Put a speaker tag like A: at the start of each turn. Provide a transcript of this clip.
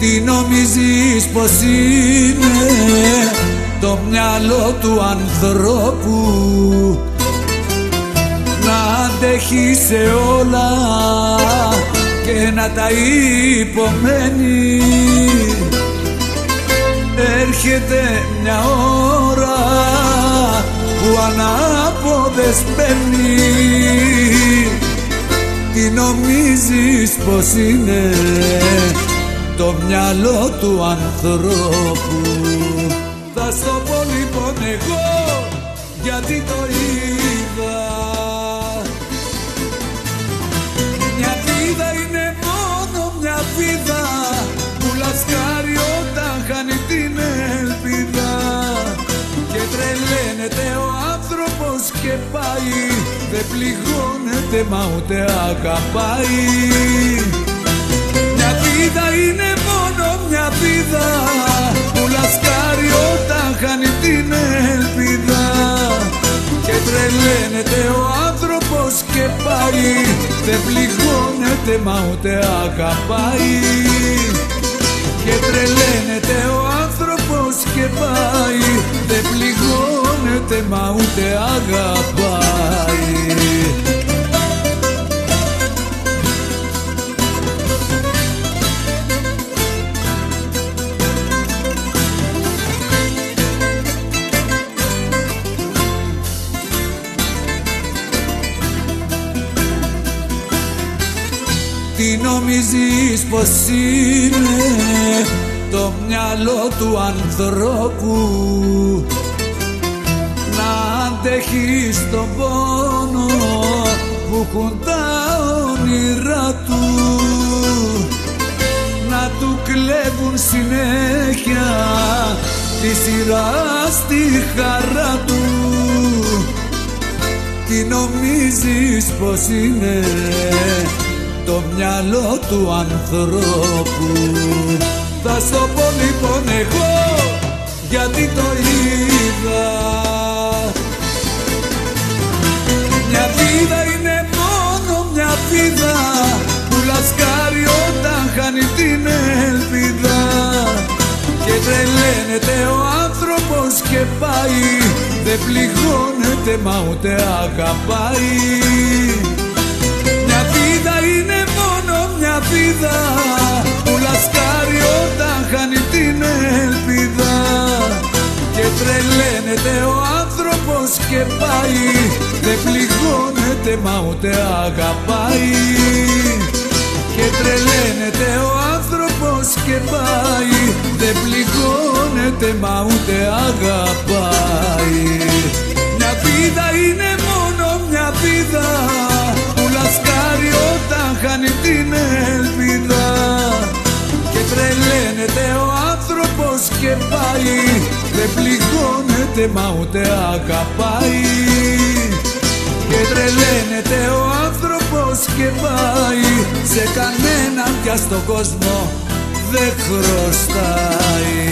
A: Τι νομίζεις πως είναι το μυαλό του ανθρώπου; Να αντέχει σε όλα και να τα υπομένει. Έρχεται μια ώρα που ανάποδες παίρνει. Τι νομίζεις πως είναι το μυαλό του ανθρώπου. Θα στο πω λοιπόν εγώ γιατί το είδα. Μια βίδα είναι μόνο μια βίδα που λασκάρει όταν χάνει την ελπίδα. Και τρελαίνεται ο άνθρωπος και πάει δεν πληγώνεται μα ούτε αγαπάει τρελαίνεται ο άνθρωπος και πάει. Δεν πληγώνεται μα ούτε αγαπάει. Και τρελαίνεται ο άνθρωπος και πάει. Δεν πληγώνεται μα ούτε αγαπάει Τι νομίζεις πως είναι το μυαλό του ανθρώπου να αντέχεις στον πόνο που έχουν τα όνειρά του να του κλέβουν συνέχεια τη σειρά στη χαρά του. Τι νομίζεις πως είναι το μυαλό του ανθρώπου. Θα στο πω λοιπόν εγώ γιατί το είδα. Μια βίδα είναι μόνο μια βίδα που λασκάρει όταν χάνει την ελπίδα. Και τρελαίνεται ο άνθρωπος και πάει δεν πληγώνεται μα ούτε αγαπάει τρελαίνεται ο άνθρωπος και πάει. Δεν πληγώνεται μα ούτε αγαπάει. Και τρελαίνεται ο άνθρωπος και πάει. Δεν πληγώνεται μα ούτε πληγώνεται μα ούτε αγαπάει. Και τρελαίνεται ο άνθρωπος και πάει. Σε κανέναν πια στον κόσμο δεν χρωστάει